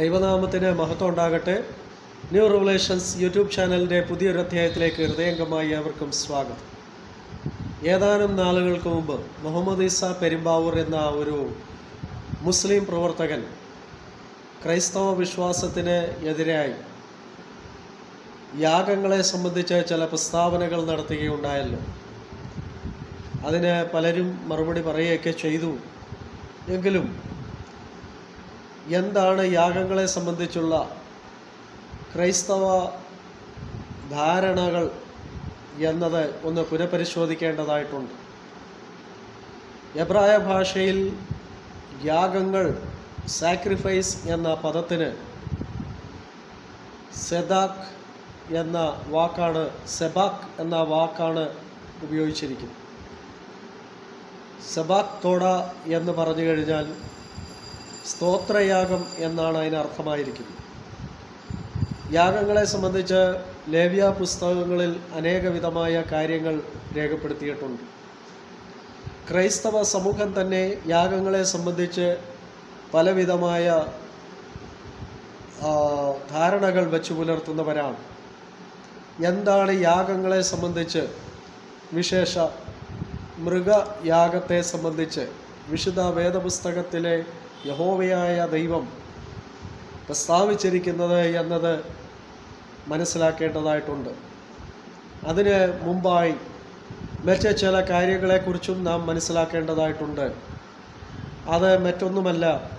ദൈവനാമത്തിന് മഹത്വം ഉണ്ടാകട്ടെ. ന്യൂ റിവലേഷൻസ് യൂട്യൂബ് ചാനലിന്റെ പുതിയൊരു അധ്യായത്തിലേക്ക് ഹൃദയംഗമായി ഏവർക്കും സ്വാഗതം. ഏതാനും നാളുകൾക്ക് മുമ്പ് മുഹമ്മദ് ഈസ പെരുമ്പാവൂർ എന്ന ഒരു മുസ്ലിം പ്രവർത്തകൻ ക്രൈസ്തവ വിശ്വാസത്തിന് എതിരായി യാഗങ്ങളെ സംബന്ധിച്ച് ചില പ്രസ്താവനകൾ നടത്തുകയുണ്ടായല്ലോ. അതിന് പലരും മറുപടി പറയുകയൊക്കെ ചെയ്തു. എങ്കിലും എന്താണ് യാഗങ്ങളെ സംബന്ധിച്ചുള്ള ക്രൈസ്തവ ധാരണകൾ എന്നത് ഒന്ന് പുനഃപരിശോധിക്കേണ്ടതായിട്ടുണ്ട്. എബ്രായ ഭാഷയിൽ യാഗങ്ങൾ സാക്രിഫൈസ് എന്ന പദത്തിന് സെദാഖ് എന്ന വാക്കാണ് സെബാഖ് എന്ന വാക്കാണ് ഉപയോഗിച്ചിരിക്കുന്നത്. സെബാക് തോട എന്ന് പറഞ്ഞു കഴിഞ്ഞാൽ സ്തോത്രയാഗം എന്നാണ് അതിന് അർത്ഥമായിരിക്കുന്നത്. യാഗങ്ങളെ സംബന്ധിച്ച് ലേവ്യ പുസ്തകങ്ങളിൽ അനേകവിധമായ കാര്യങ്ങൾ രേഖപ്പെടുത്തിയിട്ടുണ്ട്. ക്രൈസ്തവ സമൂഹം തന്നെ യാഗങ്ങളെ സംബന്ധിച്ച് പലവിധമായ ധാരണകൾ വെച്ച് പുലർത്തുന്നവരാണ്. എന്താണ് യാഗങ്ങളെ സംബന്ധിച്ച് വിശേഷ? മൃഗയാഗത്തെ സംബന്ധിച്ച് വിശുദ്ധ വേദപുസ്തകത്തിലെ യഹോവയായ ദൈവം പ്രസ്താവിച്ചിരിക്കുന്നത് എന്നത് മനസ്സിലാക്കേണ്ടതായിട്ടുണ്ട്. അതിന് മുമ്പായി മറ്റ് ചില കാര്യങ്ങളെക്കുറിച്ചും നാം മനസ്സിലാക്കേണ്ടതായിട്ടുണ്ട്. അത് മറ്റൊന്നുമല്ല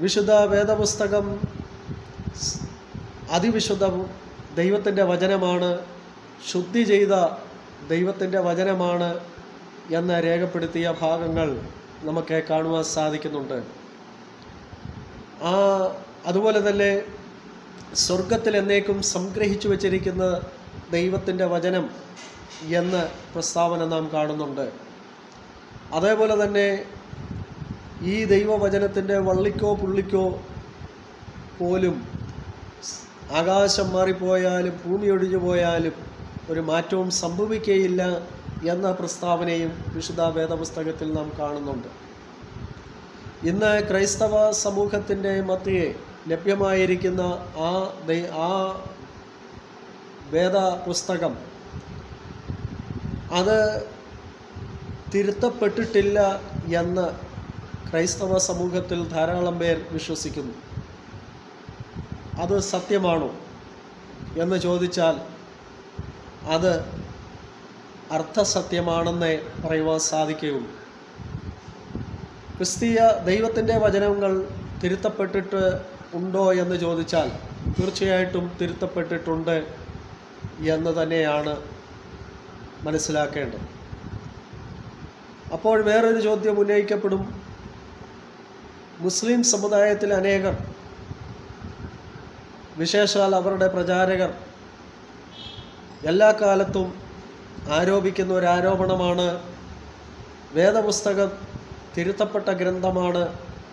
വിശുദ്ധ വേദപുസ്തകം അതിവിശുദ്ധ ദൈവത്തിന്റെ വചനമാണ് ശുദ്ധി ചെയ്ത ദൈവത്തിന്റെ വചനമാണ് എന്ന് രേഖപ്പെടുത്തിയ ഭാഗങ്ങൾ നമുക്ക് കാണുവാൻ സാധിക്കുന്നുണ്ട്. ആ അതുപോലെ തന്നെ സ്വർഗത്തിൽ എന്നേക്കും സംഗ്രഹിച്ചു വച്ചിരിക്കുന്ന ദൈവത്തിന്റെ വചനം എന്ന് പ്രസ്താവന നാം കാണുന്നുണ്ട്. അതേപോലെ തന്നെ ഈ ദൈവവചനത്തിന്റെ വള്ളിക്കോ പുള്ളിക്കോ പോലും ആകാശം മാറിപ്പോയാലും ഭൂമി ഒഴിഞ്ഞു പോയാലും ഒരു മാറ്റവും സംഭവിക്കുകയില്ല എന്ന പ്രസ്താവനയും വിശുദ്ധ വേദപുസ്തകത്തിൽ നാം കാണുന്നുണ്ട്. ഇന്ന് ക്രൈസ്തവ സമൂഹത്തിന്റെ മധ്യയെ ലഭ്യമായിരിക്കുന്ന ആ ആ വേദ പുസ്തകം അത് തിരുത്തപ്പെട്ടിട്ടില്ല എന്ന് ക്രൈസ്തവ സമൂഹത്തിൽ ധാരാളം പേർ വിശ്വസിക്കുന്നു. അത് സത്യമാണോ എന്ന് ചോദിച്ചാൽ അത് അർത്ഥസത്യമാണെന്നേ പറയുവാൻ സാധിക്കുകയുള്ളൂ. ക്രിസ്തീയ ദൈവത്തിന്റെ വചനങ്ങൾ തിരുത്തപ്പെട്ടിട്ട് ഉണ്ടോ എന്ന് ചോദിച്ചാൽ തീർച്ചയായിട്ടും തിരുത്തപ്പെട്ടിട്ടുണ്ട് എന്ന് തന്നെയാണ് മനസ്സിലാക്കേണ്ടത്. അപ്പോൾ വേറൊരു ചോദ്യം ഉന്നയിക്കപ്പെടും. മുസ്ലിം സമുദായത്തിൽ അനേകർ വിശേഷാൽ അവരുടെ പ്രചാരകർ എല്ലാ കാലത്തും ആരോപിക്കുന്ന ഒരു ആരോപണമാണ്. വേദപുസ്തകം തിരുത്തപ്പെട്ട ഗ്രന്ഥമാണ്.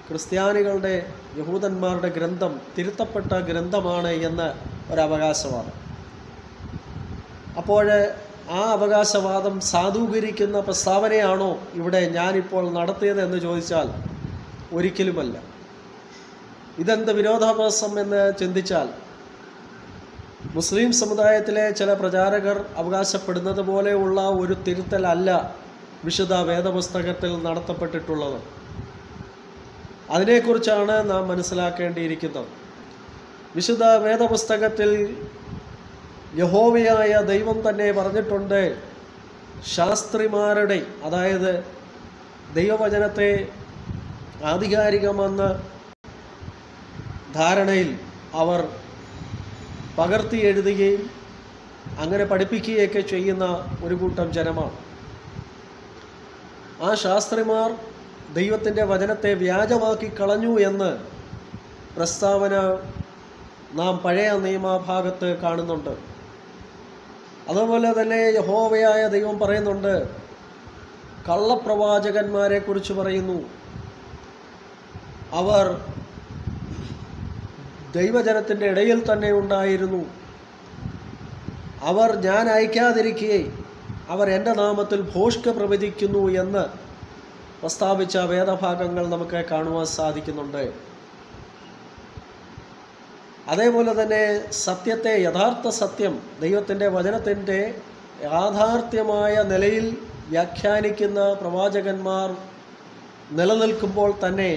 ക്രിസ്ത്യാനികളുടെ യഹൂദന്മാരുടെ ഗ്രന്ഥം തിരുത്തപ്പെട്ട ഗ്രന്ഥമാണ് എന്ന് ഒരവകാശവാദം. അപ്പോൾ ആ അവകാശവാദം സാധൂകരിക്കുന്ന പ്രസ്താവനയാണോ ഇവിടെ ഞാനിപ്പോൾ നടത്തിയത് എന്ന് ചോദിച്ചാൽ ഒരിക്കലുമല്ല. ഇതെന്ത് വിരോധാഭാസം എന്ന് ചിന്തിച്ചാൽ മുസ്ലിം സമുദായത്തിലെ ചില പ്രചാരകർ അവകാശപ്പെടുന്നത് പോലെയുള്ള ഒരു തിരുത്തലല്ല വിശുദ്ധ വേദപുസ്തകത്തിൽ നടത്തപ്പെട്ടിട്ടുള്ളത്. അതിനെക്കുറിച്ചാണ് നാം മനസ്സിലാക്കേണ്ടിയിരിക്കുന്നത്. വിശുദ്ധ വേദപുസ്തകത്തിൽ യഹോവയായ ദൈവം തന്നെ പറഞ്ഞിട്ടുണ്ട് ശാസ്ത്രിമാരുടെ അതായത് ദൈവവചനത്തെ ആധികാരികമെന്ന ധാരണയിൽ അവർ പകർത്തി എഴുതുകയും അങ്ങനെ പഠിപ്പിക്കുകയൊക്കെ ചെയ്യുന്ന ഒരു കൂട്ടം ജനമാണ്. ആ ശാസ്ത്രിമാർ ദൈവത്തിന്റെ വചനത്തെ വ്യാജമാക്കി കളഞ്ഞു എന്ന് പ്രസ്താവന നാം പഴയ നിയമഭാഗത്ത് കാണുന്നുണ്ട്. അതുപോലെ തന്നെ യഹോവയായ ദൈവം പറയുന്നുണ്ട് കള്ളപ്രവാചകന്മാരെ കുറിച്ച് പറയുന്നു. അവർ ദൈവജനത്തിന്റെ ഇടയിൽ തന്നെ ഉണ്ടായിരുന്നു. അവർ ഞാൻ അയക്കാതിരിക്കെ അവർ എന്റെ നാമത്തിൽ ഭോഷ്ക പ്രവചിക്കുന്നു എന്ന് പ്രസ്താവിച്ച വേദഭാഗങ്ങൾ നമുക്ക് കാണുവാൻ സാധിക്കുന്നുണ്ട്. അതേപോലെ തന്നെ സത്യത്തെ യഥാർത്ഥ സത്യം ദൈവത്തിന്റെ വചനത്തിന്റെ യാഥാർത്ഥ്യമായ നിലയിൽ വ്യാഖ്യാനിക്കുന്ന പ്രവാചകന്മാർ നിലനിൽക്കുമ്പോൾ തന്നെ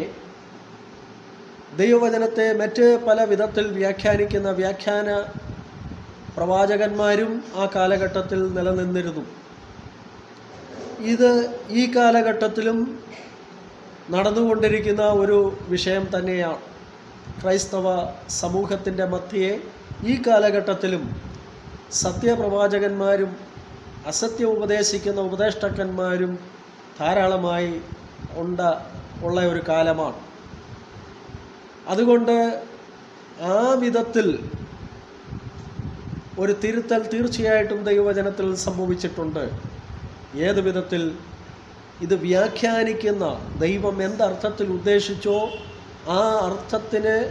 ദൈവവചനത്തെ മറ്റ് പല വിധത്തിൽ വ്യാഖ്യാനിക്കുന്ന വ്യാഖ്യാന പ്രവാചകന്മാരും ആ കാലഘട്ടത്തിൽ നിലനിന്നിരുന്നു. ഇത് ഈ കാലഘട്ടത്തിലും നടന്നുകൊണ്ടിരിക്കുന്ന ഒരു വിഷയം തന്നെയാണ്. ക്രൈസ്തവ സമൂഹത്തിന്റെ മധ്യയെ ഈ കാലഘട്ടത്തിലും സത്യപ്രവാചകന്മാരും അസത്യം ഉപദേശിക്കുന്ന ഉപദേഷ്ടാക്കന്മാരും ധാരാളമായി ഉണ്ട ഉള്ള ഒരു കാലമാണ്. അതുകൊണ്ട് ആ വിധത്തിൽ ഒരു തിരുത്തൽ തീർച്ചയായിട്ടും ദൈവവചനത്തിൽ സംഭവിച്ചിട്ടുണ്ട്. ഏത് വിധത്തിൽ? ഇത് വ്യാഖ്യാനിക്കുന്ന ദൈവം എന്തർത്ഥത്തിൽ ഉദ്ദേശിച്ചോ ആ അർത്ഥത്തിന്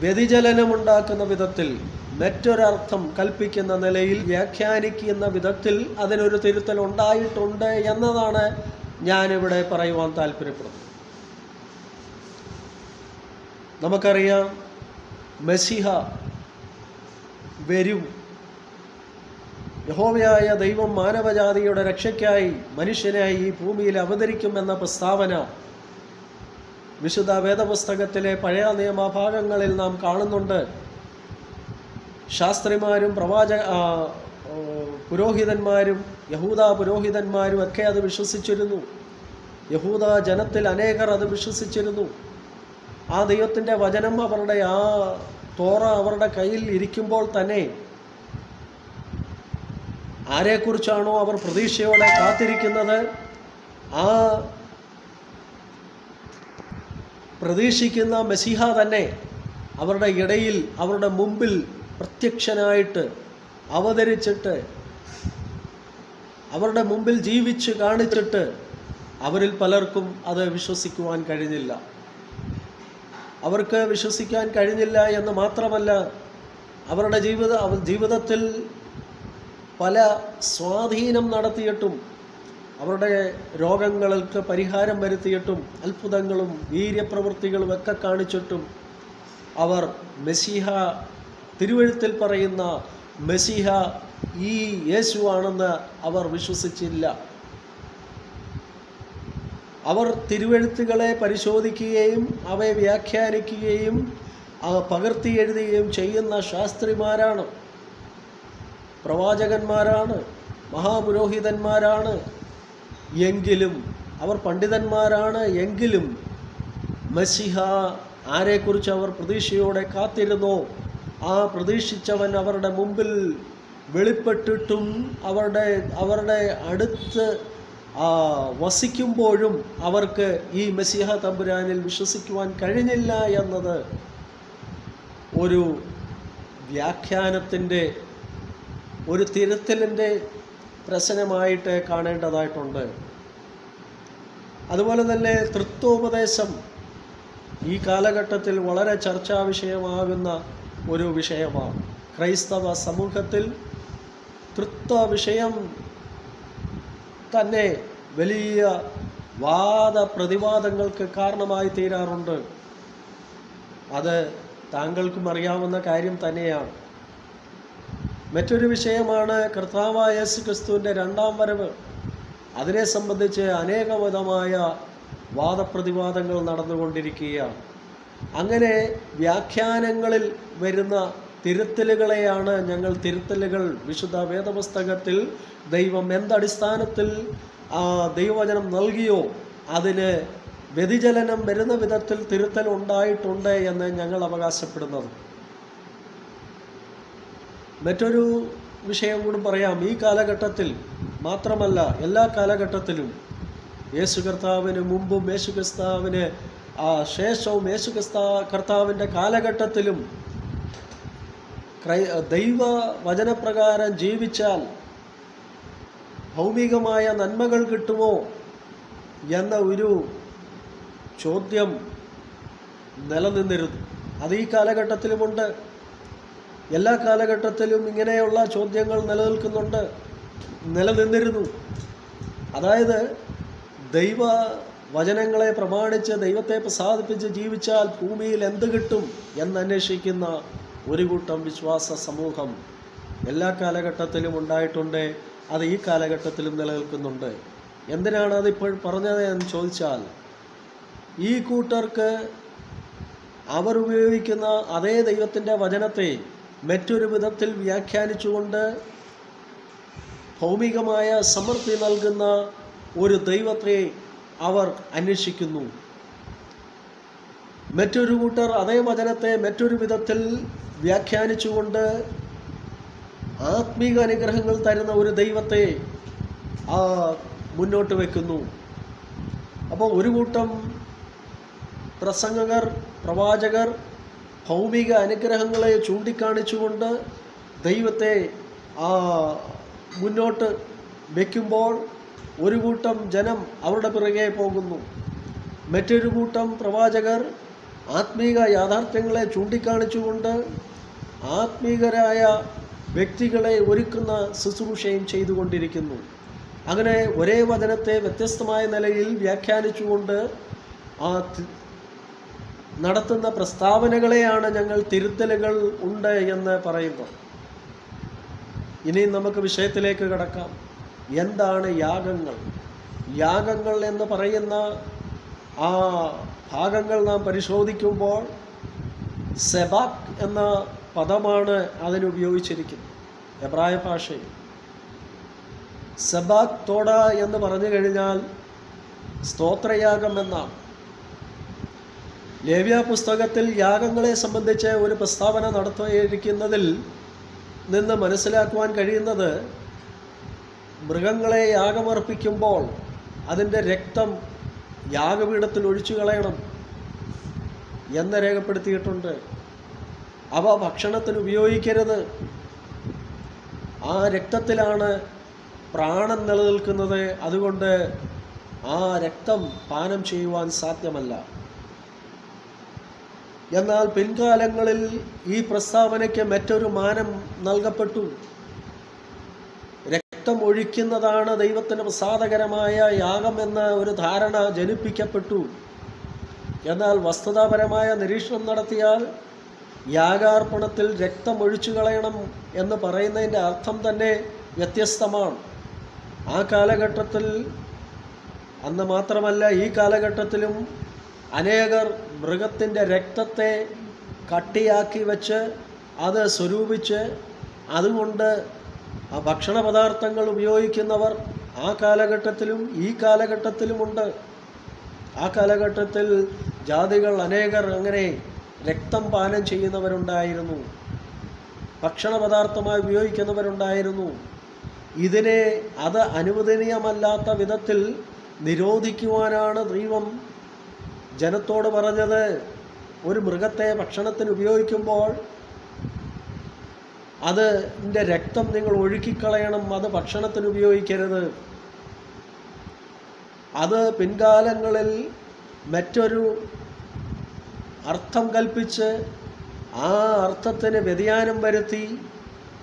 വ്യതിചലനമുണ്ടാക്കുന്ന വിധത്തിൽ മറ്റൊരർത്ഥം കൽപ്പിക്കുന്ന നിലയിൽ വ്യാഖ്യാനിക്കുന്ന വിധത്തിൽ അതിനൊരു തിരുത്തൽ ഉണ്ടായിട്ടുണ്ട് എന്നതാണ് ഞാനിവിടെ പറയുവാൻ താല്പര്യപ്പെടുന്നത് നമുക്കറിയാം മെസ്സിഹ വരും. യഹോവയായ ദൈവം മാനവജാതിയുടെ രക്ഷയ്ക്കായി മനുഷ്യനായി ഈ ഭൂമിയിൽ അവതരിക്കുമെന്ന പ്രസ്താവന വിശുദ്ധ വേദപുസ്തകത്തിലെ പഴയ നിയമഭാഗങ്ങളിൽ നാം കാണുന്നുണ്ട്. ശാസ്ത്രിമാരും പ്രവാച പുരോഹിതന്മാരും യഹൂദ പുരോഹിതന്മാരും ഒക്കെ അത് വിശ്വസിച്ചിരുന്നു. യഹൂദ ജനത്തിൽ അനേകർ അത് വിശ്വസിച്ചിരുന്നു. ആ ദൈവത്തിന്റെ വചനം അവരുടെ ആ തോറ അവരുടെ കയ്യിൽ ഇരിക്കുമ്പോൾ തന്നെ ആരെക്കുറിച്ചാണോ അവർ പ്രതീക്ഷയോടെ കാത്തിരിക്കുന്നത്? ആ പ്രതീക്ഷിക്കുന്ന മെസ്സിഹ തന്നെ അവരുടെ ഇടയിൽ അവരുടെ മുമ്പിൽ പ്രത്യക്ഷനായിട്ട് അവതരിച്ചിട്ട് അവരുടെ മുമ്പിൽ ജീവിച്ച് കാണിച്ചിട്ട് അവരിൽ പലർക്കും അത് വിശ്വസിക്കുവാൻ കഴിഞ്ഞില്ല. അവർക്ക് വിശ്വസിക്കാൻ കഴിഞ്ഞില്ല എന്ന് മാത്രമല്ല അവരുടെ ജീവിത ജീവിതത്തിൽ പല സ്വാധീനം നടത്തിയിട്ടും അവരുടെ രോഗങ്ങൾക്ക് പരിഹാരം വരുത്തിയിട്ടും അത്ഭുതങ്ങളും വീര്യപ്രവൃത്തികളും ഒക്കെ കാണിച്ചിട്ടും അവർ മെസ്സിഹ തിരുവഴുത്തിൽ പറയുന്ന മെസ്സിഹ ഈ യേശുവാണെന്ന് അവർ വിശ്വസിച്ചില്ല. അവർ തിരുവെഴുത്തുകളെ പരിശോധിക്കുകയും അവയെ വ്യാഖ്യാനിക്കുകയും പകർത്തി എഴുതുകയും ചെയ്യുന്ന ശാസ്ത്രിമാരാണ്. പ്രവാചകന്മാരാണ് മഹാപുരോഹിതന്മാരാണ്. എങ്കിലും അവർ പണ്ഡിതന്മാരാണ് എങ്കിലും മസിഹ ആരെക്കുറിച്ച് അവർ പ്രതീക്ഷയോടെ കാത്തിരുന്നോ? ആ പ്രതീക്ഷിച്ചവൻ അവരുടെ മുമ്പിൽ വെളിപ്പെട്ടിട്ടും അവരുടെ അവരുടെ അടുത്ത് വസിക്കുമ്പോഴും അവർക്ക് ഈ മെസ്സിഹ തമ്പുരാനിൽ വിശ്വസിക്കുവാൻ കഴിഞ്ഞില്ല എന്നത് ഒരു വ്യാഖ്യാനത്തിന്റെ ഒരു തിരുത്തലിന്റെ പ്രശ്നമായിട്ട് കാണേണ്ടതായിട്ടുണ്ട്. അതുപോലെ തന്നെ തൃത്വോപദേശം ഈ കാലഘട്ടത്തിൽ വളരെ ചർച്ചാ വിഷയമാകുന്ന ഒരു വിഷയമാണ്. ക്രൈസ്തവ സമൂഹത്തിൽ തൃത്വ വിഷയം തന്നെ വലിയ വാദ പ്രതിവാദങ്ങൾക്ക് കാരണമായി തീരാറുണ്ട്. അത് താങ്കൾക്കും അറിയാവുന്ന കാര്യം തന്നെയാണ്. മറ്റൊരു വിഷയമാണ് കർത്താവായ യേശു ക്രിസ്തുവിന്റെ രണ്ടാം വരവ്. അതിനെ സംബന്ധിച്ച് അനേകവിധമായ വാദപ്രതിവാദങ്ങൾ നടന്നുകൊണ്ടിരിക്കുകയാണ്. അങ്ങനെ വ്യാഖ്യാനങ്ങളിൽ വരുന്ന തിരുത്തലുകളെയാണ് ഞങ്ങൾ തിരുത്തലുകൾ വിശുദ്ധ വേദപുസ്തകത്തിൽ ദൈവം എന്തടിസ്ഥാനത്തിൽ ദൈവവചനം നൽകിയോ? അതിന് വ്യതിചലനം വരുന്ന വിധത്തിൽ തിരുത്തൽ ഉണ്ടായിട്ടുണ്ട് എന്ന് ഞങ്ങൾ അവകാശപ്പെടുന്നത്. മറ്റൊരു വിഷയം കൂടി പറയാം. ഈ കാലഘട്ടത്തിൽ മാത്രമല്ല എല്ലാ കാലഘട്ടത്തിലും യേശു കർത്താവിന് മുമ്പും യേശു ക്രിസ്താവിന് ശേഷവും യേശു ക്രിസ്താ കർത്താവിന്റെ കാലഘട്ടത്തിലും ക്രൈ ദൈവ വചനപ്രകാരം ജീവിച്ചാൽ ഭൗമികമായ നന്മകൾ കിട്ടുമോ എന്ന ഒരു ചോദ്യം നിലനിന്നിരുന്നു. അത് ഈ കാലഘട്ടത്തിലുമുണ്ട്. എല്ലാ കാലഘട്ടത്തിലും ഇങ്ങനെയുള്ള ചോദ്യങ്ങൾ നിലനിൽക്കുന്നുണ്ട് നിലനിന്നിരുന്നു. അതായത് ദൈവ വചനങ്ങളെ പ്രമാണിച്ച് ദൈവത്തെ പ്രസാദിപ്പിച്ച് ജീവിച്ചാൽ ഭൂമിയിൽ എന്ത് കിട്ടും എന്നന്വേഷിക്കുന്ന ഒരു കൂട്ടം വിശ്വാസ സമൂഹം എല്ലാ കാലഘട്ടത്തിലും ഉണ്ടായിട്ടുണ്ട് അത് ഈ കാലഘട്ടത്തിലും നിലനിൽക്കുന്നുണ്ട്. എന്തിനാണ് അതിപ്പോൾ പറഞ്ഞത് എന്ന് ചോദിച്ചാൽ ഈ കൂട്ടർക്ക് അവർ ഉപയോഗിക്കുന്ന അതേ ദൈവത്തിന്റെ വചനത്തെ മറ്റൊരു വിധത്തിൽ വ്യാഖ്യാനിച്ചുകൊണ്ട് ഭൗമികമായ സമൃദ്ധി നൽകുന്ന ഒരു ദൈവത്തെ അവർ അന്വേഷിക്കുന്നു. മറ്റൊരു കൂട്ടർ അതേ വചനത്തെ മറ്റൊരു വിധത്തിൽ വ്യാഖ്യാനിച്ചുകൊണ്ട് ആത്മീക അനുഗ്രഹങ്ങൾ തരുന്ന ഒരു ദൈവത്തെ ആ മുന്നോട്ട് വയ്ക്കുന്നു അപ്പോൾ ഒരു കൂട്ടം പ്രസംഗകർ പ്രവാചകർ ഭൗമിക അനുഗ്രഹങ്ങളെ ചൂണ്ടിക്കാണിച്ചുകൊണ്ട് ദൈവത്തെ ആ മുന്നോട്ട് വയ്ക്കുമ്പോൾ ഒരു കൂട്ടം ജനം അവരുടെ പിറകെ പോകുന്നു. മറ്റൊരു കൂട്ടം പ്രവാചകർ ആത്മീക യാഥാർത്ഥ്യങ്ങളെ ചൂണ്ടിക്കാണിച്ചുകൊണ്ട് ആത്മീകരായ വ്യക്തികളെ ഒരുക്കുന്ന ശുശ്രൂഷയും ചെയ്തുകൊണ്ടിരിക്കുന്നു. അങ്ങനെ ഒരേ വചനത്തെ വ്യത്യസ്തമായ നിലയിൽ വ്യാഖ്യാനിച്ചുകൊണ്ട് ആ നടത്തുന്ന പ്രസ്താവനകളെയാണ് ഞങ്ങൾ തിരുത്തലുകൾ ഉണ്ട് എന്ന് പറയുന്നത്. ഇനി നമുക്ക് വിഷയത്തിലേക്ക് കടക്കാം. എന്താണ് യാഗങ്ങൾ? യാഗങ്ങൾ എന്ന് പറയുന്ന ആ ഭാഗങ്ങൾ നാം പരിശോധിക്കുമ്പോൾ സെബാക് എന്ന പദമാണ് അതിനുപയോഗിച്ചിരിക്കുന്നത്. എബ്രായ ഭാഷയിൽ. സെബാക് തോട എന്ന് പറഞ്ഞു കഴിഞ്ഞാൽ സ്തോത്രയാഗം എന്നാണ്. ലേവ്യ പുസ്തകത്തിൽ യാഗങ്ങളെ സംബന്ധിച്ച് ഒരു പ്രസ്താവന നടത്തിയിരിക്കുന്നതിൽ നിന്ന് മനസ്സിലാക്കുവാൻ കഴിയുന്നത് മൃഗങ്ങളെ യാഗമർപ്പിക്കുമ്പോൾ അതിന്റെ രക്തം യാഗപീഠത്തിൽ ഒഴിച്ചു കളയണം എന്ന് രേഖപ്പെടുത്തിയിട്ടുണ്ട്. അവ ഭക്ഷണത്തിന് ഉപയോഗിക്കരുത്. ആ രക്തത്തിലാണ് പ്രാണൻ നിലനിൽക്കുന്നത്. അതുകൊണ്ട് ആ രക്തം പാനം ചെയ്യുവാൻ സാധ്യമല്ല. എന്നാൽ പിൻകാലങ്ങളിൽ ഈ പ്രസ്താവനയ്ക്ക് മറ്റൊരു മാനം നൽകപ്പെട്ടു. രക്തം ഒഴിക്കുന്നതാണ് ദൈവത്തിന് പ്രസാദകരമായ യാഗം എന്ന ഒരു ധാരണ ജനിപ്പിക്കപ്പെട്ടു. എന്നാൽ വസ്തുതാപരമായ നിരീക്ഷണം നടത്തിയാൽ യാഗാർപ്പണത്തിൽ രക്തം ഒഴിച്ചു കളയണം എന്ന് പറയുന്നതിന്റെ അർത്ഥം തന്നെ വ്യത്യസ്തമാണ്. ആ കാലഘട്ടത്തിൽ അന്ന് മാത്രമല്ല ഈ കാലഘട്ടത്തിലും അനേകർ മൃഗത്തിന്റെ രക്തത്തെ കട്ടിയാക്കി വെച്ച് അത് സ്വരൂപിച്ച് അതുകൊണ്ട് ആ ഭക്ഷണ പദാർത്ഥങ്ങൾ ഉപയോഗിക്കുന്നവർ ആ കാലഘട്ടത്തിലും ഈ കാലഘട്ടത്തിലുമുണ്ട്. ആ കാലഘട്ടത്തിൽ ജാതികൾ അനേകർ അങ്ങനെ രക്തം പാനം ചെയ്യുന്നവരുണ്ടായിരുന്നു. ഭക്ഷണ പദാർത്ഥമായി ഉപയോഗിക്കുന്നവരുണ്ടായിരുന്നു. ഇതിനെ അത് അനുവദനീയമല്ലാത്ത വിധത്തിൽ നിരോധിക്കുവാനാണ് ദൈവം ജനത്തോട് പറഞ്ഞത്. ഒരു മൃഗത്തെ ഭക്ഷണത്തിന് ഉപയോഗിക്കുമ്പോൾ അത് ന്റെ രക്തം നിങ്ങൾ ഒഴുക്കിക്കളയണം അത് ഭക്ഷണത്തിന് ഉപയോഗിക്കരുത്. അത് പിൻകാലങ്ങളിൽ മറ്റൊരു അർത്ഥം കൽപ്പിച്ച് ആ അർത്ഥത്തിന് വ്യതിയാനം വരുത്തി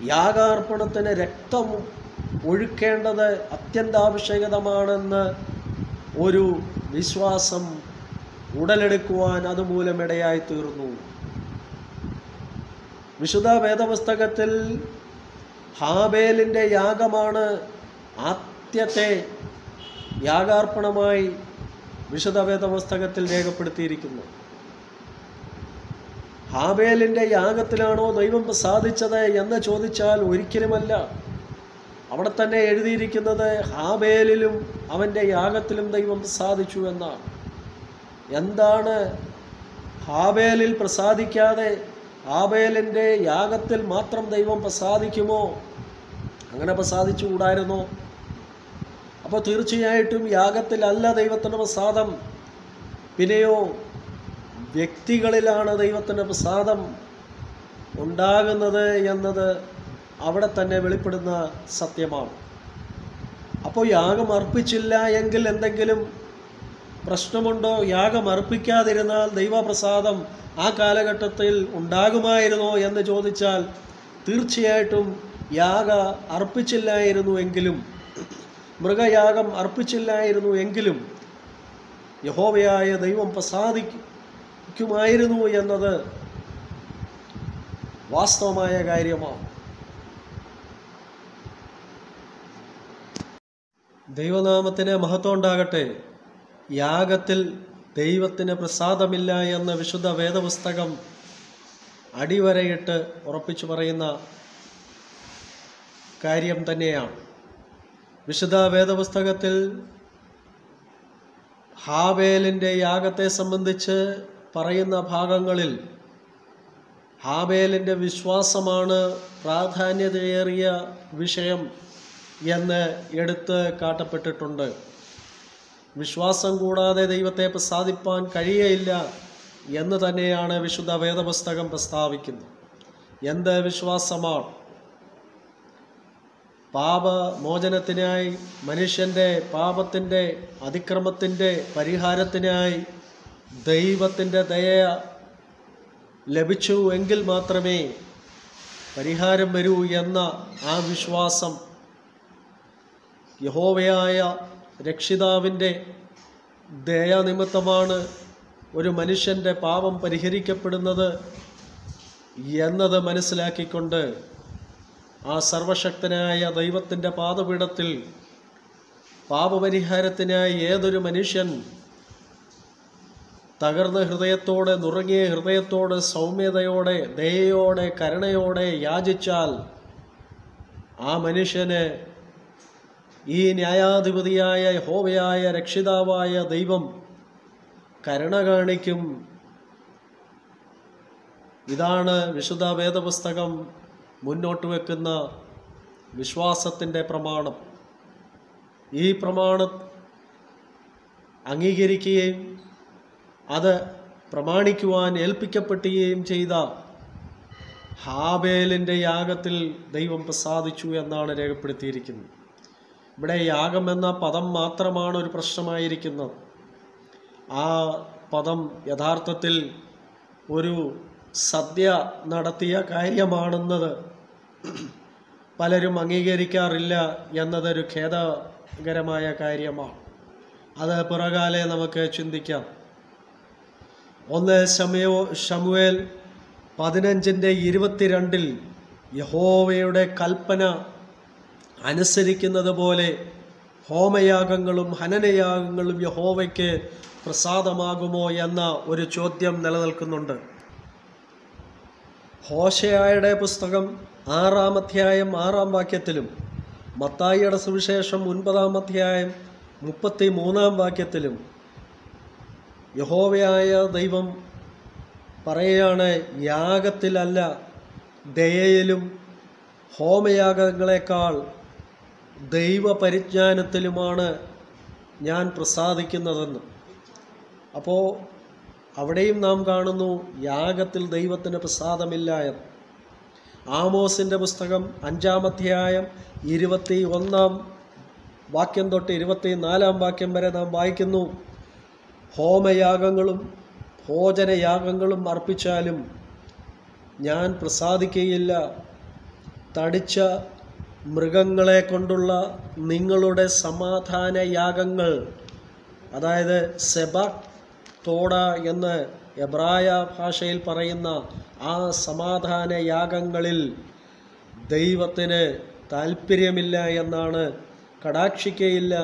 യാഗാർപ്പണത്തിന് രക്തം ഒഴുക്കേണ്ടത് അത്യന്താപേക്ഷിതമാണെന്ന് ഒരു വിശ്വാസം ഉടലെടുക്കുവാൻ അതുമൂലം ഇടയായി തീർന്നു വിശുദ്ധ വേദപുസ്തകത്തിൽ ഹാബേലിന്റെ യാഗമാണ് ആദ്യത്തെ യാഗാർപ്പണമായി വിശുദ്ധ വേദപുസ്തകത്തിൽ രേഖപ്പെടുത്തിയിരിക്കുന്നു. ഹാബേലിന്റെ യാഗത്തിലാണോ ദൈവം സാധിച്ചത് എന്ന് ചോദിച്ചാൽ ഒരിക്കലുമല്ല. അവിടെ തന്നെ എഴുതിയിരിക്കുന്നത് ഹാബേലിലും അവന്റെ യാഗത്തിലും ദൈവം സാധിച്ചു എന്നാണ്. എന്താണ് ഹാബേലിൽ പ്രസാദിക്കാതെ ഹാബേലിന്റെ യാഗത്തിൽ മാത്രം ദൈവം പ്രസാദിക്കുമോ? അങ്ങനെ പ്രസാദിച്ചുകൂടായിരുന്നോ? അപ്പോൾ തീർച്ചയായിട്ടും യാഗത്തിലല്ല ദൈവത്തിന്റെ പ്രസാദം. പിന്നെയോ വ്യക്തികളിലാണ് ദൈവത്തിന്റെ പ്രസാദം ഉണ്ടാകുന്നത് എന്നത് അവിടെ തന്നെ വെളിപ്പെടുന്ന സത്യമാണ്. അപ്പോൾ യാഗം അർപ്പിച്ചില്ല എങ്കിൽ എന്തെങ്കിലും പ്രശ്നമുണ്ടോ? യാഗം അർപ്പിക്കാതിരുന്നാൽ ദൈവപ്രസാദം ആ കാലഘട്ടത്തിൽ ഉണ്ടാകുമായിരുന്നോ എന്ന് ചോദിച്ചാൽ തീർച്ചയായിട്ടും യാഗ അർപ്പിച്ചില്ലായിരുന്നു എങ്കിലും മൃഗയാഗം അർപ്പിച്ചില്ലായിരുന്നു എങ്കിലും യഹോവയായ ദൈവം പ്രസാദിക്കുമായിരുന്നു എന്നത് വാസ്തവമായ കാര്യമാണ്. ദൈവനാമത്തിന് മഹത്വം ഉണ്ടാകട്ടെ. യാഗത്തിൽ ദൈവത്തിന് പ്രസാദമില്ല എന്ന വിശുദ്ധ വേദപുസ്തകം അടിവരയിട്ട് ഉറപ്പിച്ചു പറയുന്ന കാര്യം തന്നെയാണ്. വിശുദ്ധ വേദപുസ്തകത്തിൽ ഹാബേലിന്റെ യാഗത്തെ സംബന്ധിച്ച് പറയുന്ന ഭാഗങ്ങളിൽ ഹാബേലിന്റെ വിശ്വാസമാണ് പ്രാധാന്യതയേറിയ വിഷയം എന്ന് എടുത്ത് കാട്ടപ്പെട്ടിട്ടുണ്ട്. വിശ്വാസം കൂടാതെ ദൈവത്തെ പ്രസാദിപ്പാൻ കഴിയയില്ല എന്ന് തന്നെയാണ് വിശുദ്ധ വേദപുസ്തകം പ്രസ്താവിക്കുന്നത്. എന്ത് വിശ്വാസമാണ്? പാപമോചനത്തിനായി മനുഷ്യന്റെ പാപത്തിന്റെ അതിക്രമത്തിന്റെ പരിഹാരത്തിനായി ദൈവത്തിന്റെ ദയ ലഭിച്ചു എങ്കിൽ മാത്രമേ പരിഹാരം വരൂ എന്ന ആ വിശ്വാസം യഹോവയായ രക്ഷിതാവിന്റെ ദയാനിമിത്തമാണ് ഒരു മനുഷ്യന്റെ പാപം പരിഹരിക്കപ്പെടുന്നത് എന്നത് മനസ്സിലാക്കിക്കൊണ്ട് ആ സർവശക്തനായ ദൈവത്തിന്റെ പാദപീഠത്തിൽ പാപപരിഹാരത്തിനായി ഏതൊരു മനുഷ്യൻ തകർന്ന ഹൃദയത്തോടെ നുറങ്ങിയ ഹൃദയത്തോടെ സൗമ്യതയോടെ ദയയോടെ കരുണയോടെ യാചിച്ചാൽ ആ മനുഷ്യന് ഈ ന്യായാധിപതിയായ ഹോവയായ രക്ഷിതാവായ ദൈവം കരുണ കാണിക്കും. ഇതാണ് വിശുദ്ധ വേദപുസ്തകം മുന്നോട്ട് വെക്കുന്ന വിശ്വാസത്തിന്റെ പ്രമാണം. ഈ പ്രമാണം അംഗീകരിക്കുകയും അത് പ്രമാണിക്കുവാൻ ഏൽപ്പിക്കപ്പെടുകയും ചെയ്ത ഹാബേലിന്റെ യാഗത്തിൽ ദൈവം പ്രസാദിച്ചു എന്നാണ് രേഖപ്പെടുത്തിയിരിക്കുന്നത്. ഇവിടെ യാഗം എന്ന പദം മാത്രമാണ് ഒരു പ്രശ്നമായിരിക്കുന്നത്. ആ പദം യഥാർത്ഥത്തിൽ ഒരു സദ്യ നടത്തിയ കാര്യമാണെന്നത് പലരും അംഗീകരിക്കാറില്ല എന്നതൊരു ഖേദകരമായ കാര്യമാണ്. അത് പുറകാലെ നമുക്ക് ചിന്തിക്കാം. ഒന്ന് ശമയോ ഷമുവേൽ പതിനഞ്ചിന്റെ ഇരുപത്തിരണ്ടിൽ യഹോവയുടെ കൽപ്പന അനുസരിക്കുന്നത് പോലെ ഹോമയാഗങ്ങളും ഹനനയാഗങ്ങളും യഹോവയ്ക്ക് പ്രസാദമാകുമോ എന്ന ഒരു ചോദ്യം നിലനിൽക്കുന്നുണ്ട്. ഹോഷയായുടെ പുസ്തകം ആറാം അധ്യായം ആറാം വാക്യത്തിലും മത്തായിയുടെ സുവിശേഷം ഒൻപതാം അധ്യായം മുപ്പത്തി മൂന്നാം വാക്യത്തിലും യഹോവയായ ദൈവം പറയുകയാണ് യാഗത്തിലല്ല ദയയിലും ഹോമയാഗങ്ങളെക്കാൾ ദൈവപരിജ്ഞാനത്തിലുമാണ് ഞാൻ പ്രസാദിക്കുന്നതെന്ന്. അപ്പോൾ അവിടെയും നാം കാണുന്നു യാഗത്തിൽ ദൈവത്തിന് പ്രസാദമില്ല എന്ന്. ആമോസിന്റെ പുസ്തകം അഞ്ചാമധ്യായം ഇരുപത്തി ഒന്നാം വാക്യം തൊട്ട് ഇരുപത്തി നാലാം വാക്യം വരെ നാം വായിക്കുന്നു. ഹോമയാഗങ്ങളും ഭോജനയാഗങ്ങളും അർപ്പിച്ചാലും ഞാൻ പ്രസാദിക്കുകയില്ല. തടിച്ച മൃഗങ്ങളെ കൊണ്ടുള്ള നിങ്ങളുടെ സമാധാന യാഗങ്ങൾ അതായത് സെബ തോട എന്ന് എബ്രായ ഭാഷയിൽ പറയുന്ന ആ സമാധാന യാഗങ്ങളിൽ ദൈവത്തിന് താല്പര്യമില്ല എന്നാണ് കടാക്ഷിക്കയില്ല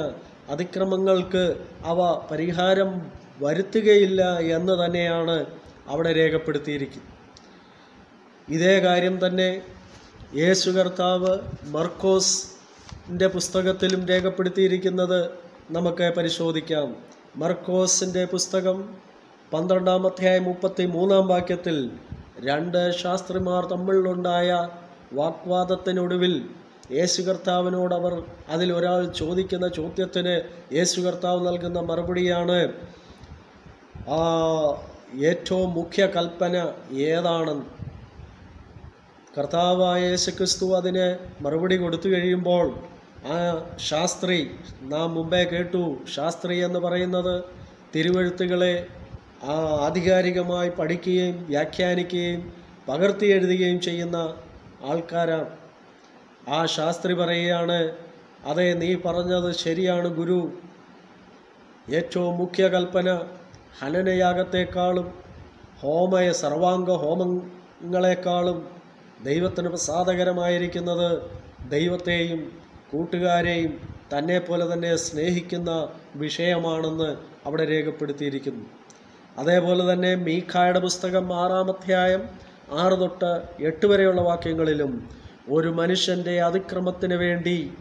അതിക്രമങ്ങൾക്ക് അവ പരിഹാരം വരുത്തുകയില്ല എന്ന് തന്നെയാണ് അവിടെ രേഖപ്പെടുത്തിയിരിക്കുന്നത്. ഇതേ കാര്യം തന്നെ യേശു കർത്താവ് മർക്കോസിന്റെ പുസ്തകത്തിലും രേഖപ്പെടുത്തിയിരിക്കുന്നത് നമുക്ക് പരിശോധിക്കാം. മർക്കോസിന്റെ പുസ്തകം പന്ത്രണ്ടാം അധ്യായം മുപ്പത്തി മൂന്നാം വാക്യത്തിൽ രണ്ട് ശാസ്ത്രിമാർ തമ്മിലുണ്ടായ വാഗ്വാദത്തിനൊടുവിൽ യേശു കർത്താവിനോട് അവർ അതിൽ ഒരാൾ ചോദിക്കുന്ന ചോദ്യത്തിന് യേശു കർത്താവ് നൽകുന്ന മറുപടിയാണ് ഏറ്റവും മുഖ്യ കൽപ്പന ഏതാണെന്ന് കർത്താവായ യേശുക്രിസ്തു അതിന് മറുപടി കൊടുത്തു കഴിയുമ്പോൾ ആ ശാസ്ത്രി നാം മുമ്പേ കേട്ടു ശാസ്ത്രി എന്ന് പറയുന്നത് തിരുവഴുത്തുകളെ ആ ആധികാരികമായി പഠിക്കുകയും വ്യാഖ്യാനിക്കുകയും പകർത്തി എഴുതുകയും ചെയ്യുന്ന ആൾക്കാരാണ്. ആ ശാസ്ത്രി പറയുകയാണ് അതെ നീ പറഞ്ഞത് ശരിയാണ് ഗുരു. ഏറ്റവും മുഖ്യ കൽപ്പന ഹനനയാഗത്തെക്കാളും ഹോമയ സർവാംഗ ഹോമങ്ങളെക്കാളും ദൈവത്തിന് പ്രസാദകരമായിരിക്കുന്നത് ദൈവത്തെയും കൂട്ടുകാരെയും തന്നെ പോലെ തന്നെ സ്നേഹിക്കുന്ന വിഷയമാണെന്ന് അവിടെ രേഖപ്പെടുത്തിയിരിക്കുന്നു. അതേപോലെ തന്നെ മീഖായുടെ പുസ്തകം ആറാമധ്യായം ആറ് തൊട്ട് എട്ട് വരെയുള്ള വാക്യങ്ങളിലും ഒരു മനുഷ്യന്റെ അതിക്രമത്തിന് വേണ്ടി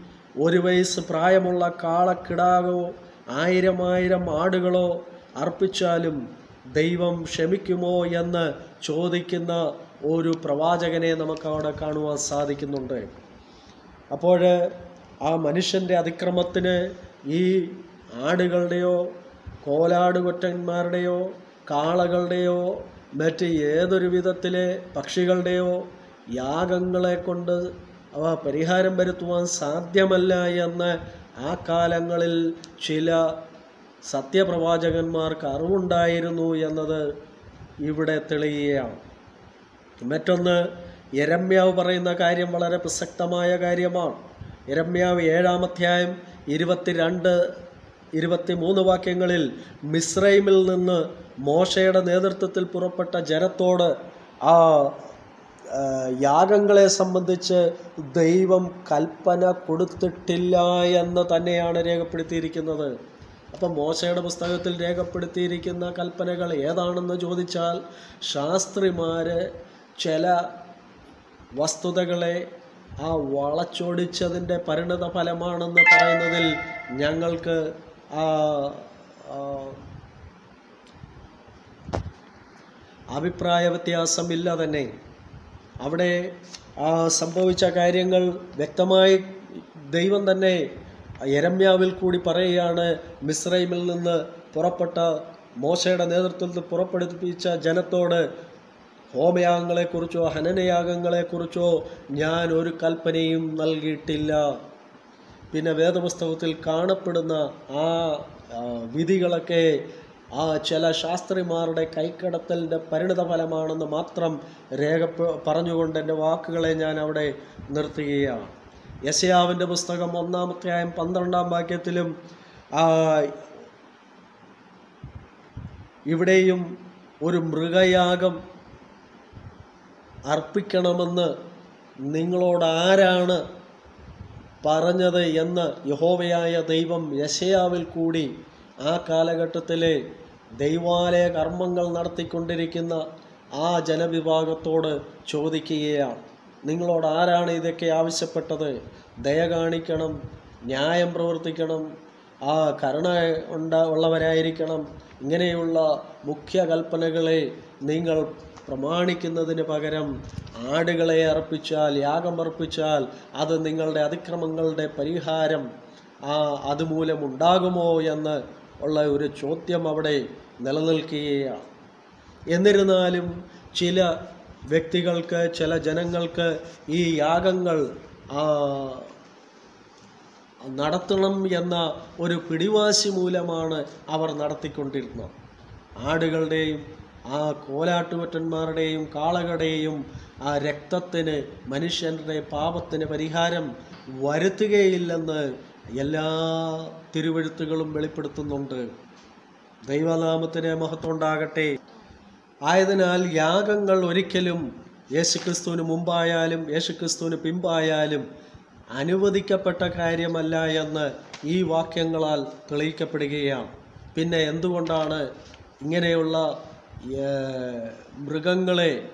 ഒരു വയസ്സ് പ്രായമുള്ള കാളക്കിടാകോ ആയിരം ആയിരം ആടുകളോ അർപ്പിച്ചാലും ദൈവം ക്ഷമിക്കുമോ എന്ന് ചോദിക്കുന്ന ഒരു പ്രവാചകനെ നമുക്ക് അവിടെ കാണുവാൻ സാധിക്കുന്നുണ്ട്. അപ്പോൾ ആ മനുഷ്യന്റെ അതിക്രമത്തിന് ഈ ആടുകളുടെയോ കോലാടുകൊറ്റന്മാരുടെയോ കാളകളുടെയോ മറ്റ് ഏതൊരു വിധത്തിലെ പക്ഷികളുടെയോ യാഗങ്ങളെ കൊണ്ട് അവ പരിഹാരം വരുത്തുവാൻ സാധ്യമല്ല എന്ന് ആ കാലങ്ങളിൽ ചില സത്യപ്രവാചകന്മാർക്ക് അറിവുണ്ടായിരുന്നു എന്നത് ഇവിടെ തെളിയുകയാണ്. മറ്റൊന്ന് യരമ്യാവ് പറയുന്ന കാര്യം വളരെ പ്രസക്തമായ കാര്യമാണ്. യരമ്യാവ് ഏഴാം അധ്യായം ഇരുപത്തിരണ്ട് ഇരുപത്തിമൂന്ന് വാക്യങ്ങളിൽ മിസ്രൈമിൽ നിന്ന് മോശയുടെ നേതൃത്വത്തിൽ പുറപ്പെട്ട ജനത്തോട് ആ യാഗങ്ങളെ സംബന്ധിച്ച് ദൈവം കൽപ്പന കൊടുത്തിട്ടില്ല എന്ന് തന്നെയാണ് രേഖപ്പെടുത്തിയിരിക്കുന്നത്. അപ്പം മോശയുടെ പുസ്തകത്തിൽ രേഖപ്പെടുത്തിയിരിക്കുന്ന കൽപ്പനകൾ ഏതാണെന്ന് ചോദിച്ചാൽ ശാസ്ത്രിമാര് ചില വസ്തുതകളെ ആ വളച്ചൊടിച്ചതിന്റെ പരിണത ഫലമാണെന്ന് പറയുന്നതിൽ ഞങ്ങൾക്ക് അഭിപ്രായ വ്യത്യാസമില്ല തന്നെ. അവിടെ ആ സംഭവിച്ച കാര്യങ്ങൾ വ്യക്തമായി ദൈവം തന്നെ എരമ്യാവിൽ കൂടി പറയുകയാണ് മിസ്രൈമിൽ നിന്ന് പുറപ്പെട്ട മോശയുടെ നേതൃത്വത്തിൽ പുറപ്പെടുപ്പിച്ച ജനത്തോട് ഹോമയാഗങ്ങളെക്കുറിച്ചോ ഹനനയാഗങ്ങളെക്കുറിച്ചോ ഞാൻ ഒരു കൽപ്പനയും നൽകിയിട്ടില്ല. പിന്നെ വേദപുസ്തകത്തിൽ കാണപ്പെടുന്ന ആ വിധികളൊക്കെ ആ ചില ശാസ്ത്രിമാരുടെ കൈക്കടത്തലിന്റെ പരിണിത ഫലമാണെന്ന് മാത്രം രേഖ പറഞ്ഞുകൊണ്ട് എന്റെ വാക്കുകളെ ഞാൻ അവിടെ നിർത്തുകയാണ്. യശയാവിന്റെ പുസ്തകം ഒന്നാമത്തെയായും പന്ത്രണ്ടാം വാക്യത്തിലും ഇവിടെയും ഒരു മൃഗയാഗം അർപ്പിക്കണമെന്ന് നിങ്ങളോട് ആരാണ് പറഞ്ഞത് എന്ന് യഹോവയായ ദൈവം യശയാവിൽ കൂടി ആ കാലഘട്ടത്തിലെ ദൈവാലയ കർമ്മങ്ങൾ നടത്തിക്കൊണ്ടിരിക്കുന്ന ആ ജനവിഭാഗത്തോട് ചോദിക്കുകയാണ്. നിങ്ങളോട് ആരാണ് ഇതൊക്കെ ആവശ്യപ്പെട്ടത്? ദയ കാണിക്കണം ന്യായം പ്രവർത്തിക്കണം ആ കരുണ ഉണ്ട ഉള്ളവരായിരിക്കണം. ഇങ്ങനെയുള്ള മുഖ്യ കൽപ്പനകളെ നിങ്ങൾ പ്രമാണിക്കുന്നതിന് പകരം ആടുകളെ അർപ്പിച്ചാൽ യാഗം അർപ്പിച്ചാൽ അത് നിങ്ങളുടെ അതിക്രമങ്ങളുടെ പരിഹാരം. ആ അതുമൂലം ഉണ്ടാകുമോ എന്ന് ഉള്ള ഒരു ചോദ്യം അവിടെ നിലനിൽക്കുകയാണ്. എന്നിരുന്നാലും ചില വ്യക്തികൾക്ക് ചില ജനങ്ങൾക്ക് ഈ യാഗങ്ങൾ നടത്തണം എന്ന ഒരു പിടിവാശി മൂലമാണ് അവർ നടത്തിക്കൊണ്ടിരുന്നത്. ആടുകളുടെയും ആ കോലാട്ടുകൊറ്റന്മാരുടെയും കാളകളുടെയും ആ രക്തത്തിന് മനുഷ്യരുടെ പാപത്തിന് പരിഹാരം വരുത്തുകയില്ലെന്ന് എല്ലാ തിരുവഴുത്തുകളും വെളിപ്പെടുത്തുന്നുണ്ട്. ദൈവനാമത്തിന് മഹത്വം ഉണ്ടാകട്ടെ. ആയതിനാൽ യാഗങ്ങൾ ഒരിക്കലും യേശുക്രിസ്തുവിന് മുമ്പായാലും യേശുക്രിസ്തുവിന് പിമ്പായാലും അനുവദിക്കപ്പെട്ട കാര്യമല്ല എന്ന് ഈ വാക്യങ്ങളാൽ തെളിയിക്കപ്പെടുകയാണ്. പിന്നെ എന്തുകൊണ്ടാണ് ഇങ്ങനെയുള്ള മൃഗങ്ങളെ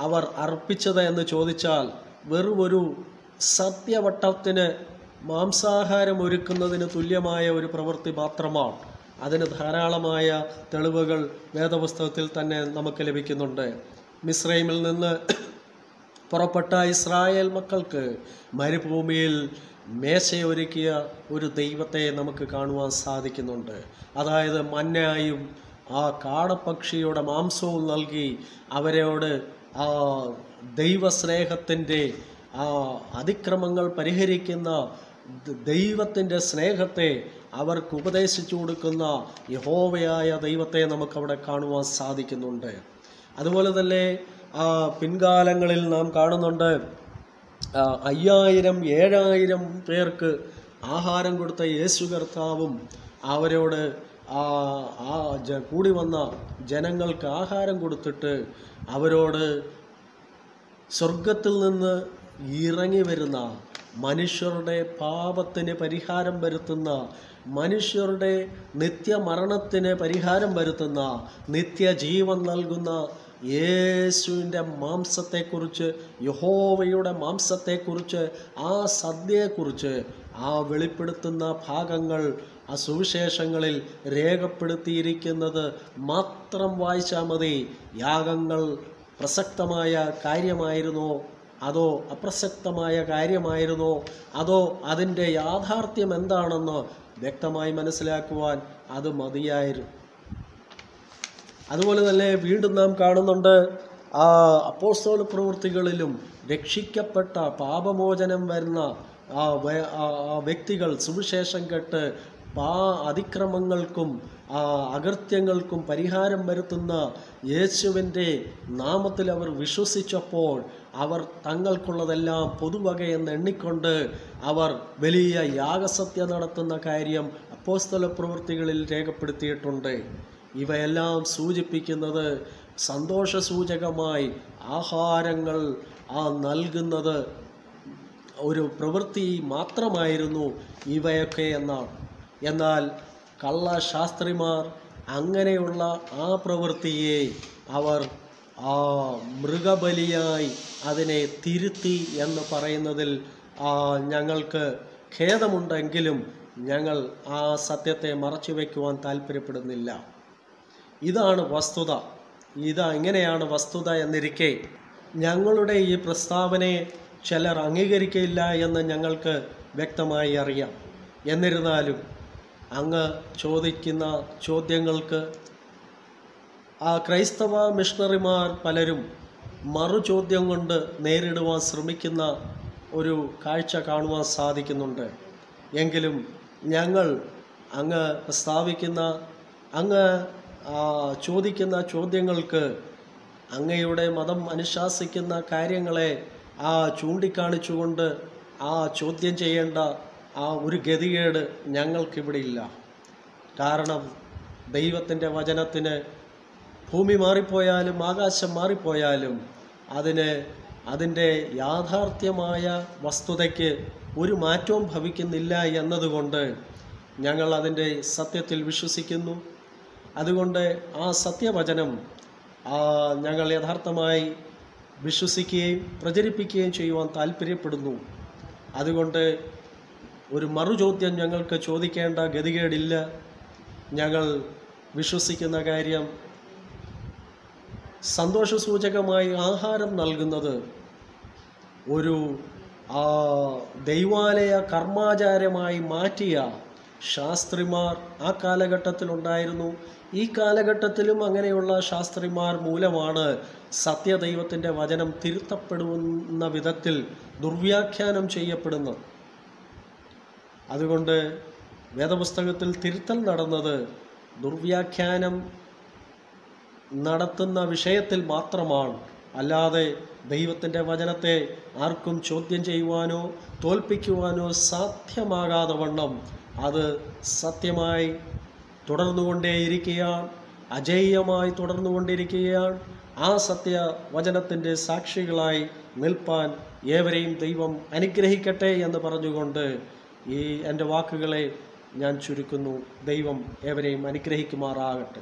അവർ അർപ്പിച്ചത് എന്ന് ചോദിച്ചാൽ വെറും ഒരു സത്യവട്ടത്തിന് മാംസാഹാരം ഒരുക്കുന്നതിന് തുല്യമായ ഒരു പ്രവൃത്തി മാത്രമാണ്. അതിന് ധാരാളമായ തെളിവുകൾ വേദപുസ്തകത്തിൽ തന്നെ നമുക്ക് ലഭിക്കുന്നുണ്ട്. മിസ്രൈമിൽ നിന്ന് പുറപ്പെട്ട ഇസ്രായേൽ മക്കൾക്ക് മരുഭൂമിയിൽ മേശയൊരുക്കിയ ഒരു ദൈവത്തെ നമുക്ക് കാണുവാൻ സാധിക്കുന്നുണ്ട്. അതായത് മന്നായും ആ കാടപ്പക്ഷിയുടെ മാംസവും നൽകി അവരോട് ആ ദൈവസ്നേഹത്തിന്റെ ആ അതിക്രമങ്ങൾ പരിഹരിക്കുന്ന ദൈവത്തിന്റെ സ്നേഹത്തെ അവർക്ക് ഉപദേശിച്ചു കൊടുക്കുന്ന യഹോവയായ ദൈവത്തെ നമുക്കവിടെ കാണുവാൻ സാധിക്കുന്നുണ്ട്. അതുപോലെ തന്നെ പിൻകാലങ്ങളിൽ നാം കാണുന്നുണ്ട് അയ്യായിരം ഏഴായിരം പേർക്ക് ആഹാരം കൊടുത്ത യേശു കർത്താവും അവരോട് ആ ആ ജ കൂടി വന്ന ജനങ്ങൾക്ക് ആഹാരം കൊടുത്തിട്ട് അവരോട് സ്വർഗത്തിൽ നിന്ന് ഇറങ്ങി വരുന്ന മനുഷ്യരുടെ പാപത്തിന് പരിഹാരം വരുത്തുന്ന മനുഷ്യരുടെ നിത്യമരണത്തിന് പരിഹാരം വരുത്തുന്ന നിത്യജീവൻ നൽകുന്ന യേശുവിന്റെ മാംസത്തെക്കുറിച്ച് യഹോവയുടെ മാംസത്തെക്കുറിച്ച് ആ സദ്യയെക്കുറിച്ച് ആ വെളിപ്പെടുത്തുന്ന ഭാഗങ്ങൾ ആ സുവിശേഷങ്ങളിൽ രേഖപ്പെടുത്തിയിരിക്കുന്നത് മാത്രം വായിച്ചാൽ മതി. യാഗങ്ങൾ പ്രസക്തമായ കാര്യമായിരുന്നോ? അതോ അപ്രസക്തമായ കാര്യമായിരുന്നോ? അതോ അതിന്റെ യാഥാർത്ഥ്യം എന്താണെന്ന് വ്യക്തമായി മനസ്സിലാക്കുവാൻ അത് മതിയായിരുന്നു അതുപോലെ തന്നെ വീണ്ടും നാം കാണുന്നുണ്ട് അപ്പോസ്തോല പ്രവൃത്തികളിലും രക്ഷിക്കപ്പെട്ട പാപമോചനം വരുന്ന വ്യക്തികൾ സുവിശേഷം കേട്ട് പാ അതിക്രമങ്ങൾക്കും അകൃത്യങ്ങൾക്കും പരിഹാരം വരുത്തുന്ന യേശുവിന്റെ നാമത്തിൽ അവർ വിശ്വസിച്ചപ്പോൾ അവർ തങ്ങൾക്കുള്ളതെല്ലാം പൊതുവകയെന്ന് എണ്ണിക്കൊണ്ട് അവർ വലിയ യാഗസത്യ നടത്തുന്ന കാര്യം അപ്പോസ്തല പ്രവൃത്തികളിൽ രേഖപ്പെടുത്തിയിട്ടുണ്ട്. ഇവയെല്ലാം സൂചിപ്പിക്കുന്നത് സന്തോഷസൂചകമായി ആഹാരങ്ങൾ ആ നൽകുന്നത് ഒരു പ്രവൃത്തി മാത്രമായിരുന്നു ഇവയൊക്കെ എന്നാണ് എന്നാൽ കള്ളശാസ്ത്രിമാർ അങ്ങനെയുള്ള ആ പ്രവൃത്തിയെ അവർ ആ മൃഗബലിയായി അതിനെ തിരുത്തി എന്ന് പറയുന്നതിൽ ഞങ്ങൾക്ക് ഖേദമുണ്ടെങ്കിലും ഞങ്ങൾ ആ സത്യത്തെ മറച്ചു വയ്ക്കുവാൻ താല്പര്യപ്പെടുന്നില്ല ഇതാണ് വസ്തുത. ഇത് എങ്ങനെയാണ് വസ്തുത എന്നിരിക്കെ ഞങ്ങളുടെ ഈ പ്രസ്താവനയെ ചിലർ അംഗീകരിക്കില്ല എന്ന് ഞങ്ങൾക്ക് വ്യക്തമായി അറിയാം. എന്നിരുന്നാലും അങ്ങ് ചോദിക്കുന്ന ചോദ്യങ്ങൾക്ക് ആ ക്രൈസ്തവ മിഷണറിമാർ പലരും മറു ചോദ്യം കൊണ്ട് നേരിടുവാൻ ശ്രമിക്കുന്ന ഒരു കാഴ്ച കാണുവാൻ സാധിക്കുന്നുണ്ട്. എങ്കിലും ഞങ്ങൾ അങ്ങ് പ്രസ്താവിക്കുന്ന അങ്ങ് ചോദിക്കുന്ന ചോദ്യങ്ങൾക്ക് അങ്ങയുടെ മതം അനുശാസിക്കുന്ന കാര്യങ്ങളെ ആ ചൂണ്ടിക്കാണിച്ചുകൊണ്ട് ആ ചോദ്യം ചെയ്യേണ്ട ആ ഒരു ഗതികേട് ഞങ്ങൾക്കിവിടെ ഇല്ല കാരണം ദൈവത്തിന്റെ വചനത്തിന് ഭൂമി മാറിപ്പോയാലും ആകാശം മാറിപ്പോയാലും അതിന് അതിന്റെ യാഥാർത്ഥ്യമായ വസ്തുതയ്ക്ക് ഒരു മാറ്റവും ഭവിക്കുന്നില്ല എന്നതുകൊണ്ട് ഞങ്ങൾ അതിന്റെ സത്യത്തിൽ വിശ്വസിക്കുന്നു. അതുകൊണ്ട് ആ സത്യവചനം ഞങ്ങൾ യഥാർത്ഥമായി വിശ്വസിക്കുകയും പ്രചരിപ്പിക്കുകയും ചെയ്യുവാൻ താല്പര്യപ്പെടുന്നു. അതുകൊണ്ട് ഒരു മറുചോദ്യം ഞങ്ങൾക്ക് ചോദിക്കേണ്ട ഗതികേടില്ല. ഞങ്ങൾ വിശ്വസിക്കുന്ന കാര്യം സന്തോഷസൂചകമായി ആഹാരം നൽകുന്നത് ഒരു ദൈവാലയ കർമാചാരമായി മാറ്റിയ ശാസ്ത്രിമാർ ആ കാലഘട്ടത്തിലുണ്ടായിരുന്നു ഈ കാലഘട്ടത്തിലും അങ്ങനെയുള്ള ശാസ്ത്രിമാർ മൂലമാണ് സത്യദൈവത്തിന്റെ വചനം തിരുത്തപ്പെടുന്ന വിധത്തിൽ ദുർവ്യാഖ്യാനം ചെയ്യപ്പെടുന്നത്. അതുകൊണ്ട് വേദപുസ്തകത്തിൽ തിരുത്തൽ നടന്നത് ദുർവ്യാഖ്യാനം നടത്തുന്ന വിഷയത്തിൽ മാത്രമാണ്. അല്ലാതെ ദൈവത്തിന്റെ വചനത്തെ ആർക്കും ചോദ്യം ചെയ്യുവാനോ തോൽപ്പിക്കുവാനോ സാധ്യമാകാതെ വണ്ണം അത് സത്യമായി തുടർന്നുകൊണ്ടേയിരിക്കുകയാണ് അജയ്യമായി തുടർന്നുകൊണ്ടിരിക്കുകയാണ്. ആ സത്യ വചനത്തിന്റെ സാക്ഷികളായി നിൽപ്പാൻ ഏവരെയും ദൈവം അനുഗ്രഹിക്കട്ടെ എന്ന് പറഞ്ഞുകൊണ്ട് ഈ എന്റെ വാക്കുകളെ ഞാൻ ചുരുക്കുന്നു. ദൈവം ഏവരെയും അനുഗ്രഹിക്കുമാറാകട്ടെ.